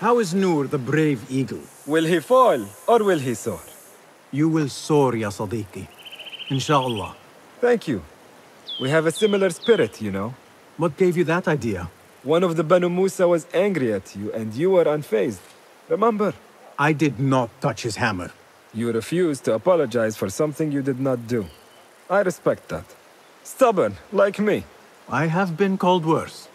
How is Noor, the brave eagle? Will he fall or will he soar? You will soar, ya Sadiqi. Inshallah. Thank you. We have a similar spirit, you know. What gave you that idea? One of the Banu Musa was angry at you and you were unfazed. Remember? I did not touch his hammer. You refused to apologize for something you did not do. I respect that. Stubborn, like me. I have been called worse.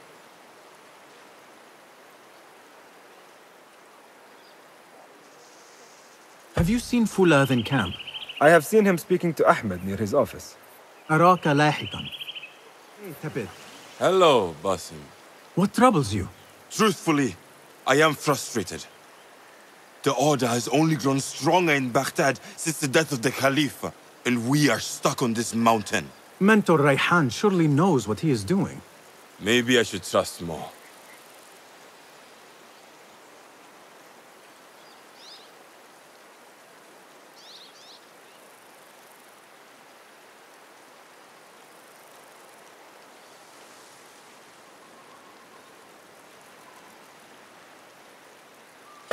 Have you seen Fuladh in camp? I have seen him speaking to Ahmed near his office. أراك Hey Tepid. Hello, Basim. What troubles you? Truthfully, I am frustrated. The order has only grown stronger in Baghdad since the death of the Caliph, and we are stuck on this mountain. Mentor Raihan surely knows what he is doing. Maybe I should trust more.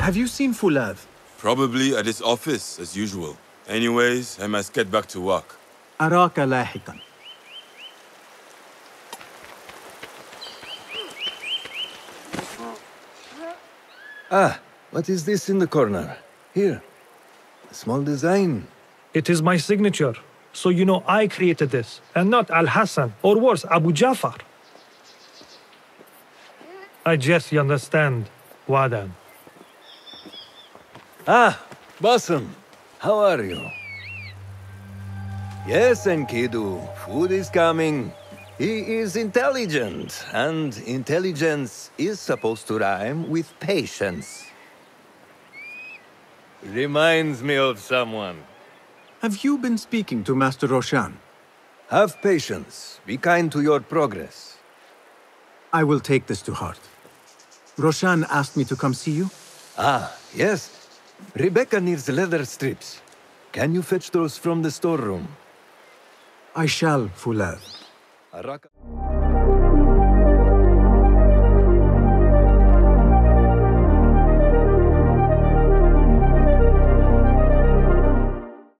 Have you seen Fuladh? Probably at his office, as usual. Anyways, I must get back to work. أراك لاحقاً. Ah, what is this in the corner? Here. A small design. It is my signature. So you know I created this, and not Al Hassan, or worse, Abu Jafar. I guess you understand, Wadan. Ah, Basim. How are you? Yes, Enkidu. Food is coming. He is intelligent, and intelligence is supposed to rhyme with patience. Reminds me of someone. Have you been speaking to Master Roshan? Have patience. Be kind to your progress. I will take this to heart. Roshan asked me to come see you. Ah, yes. Rebecca needs leather strips. Can you fetch those from the storeroom? I shall, Fuladh.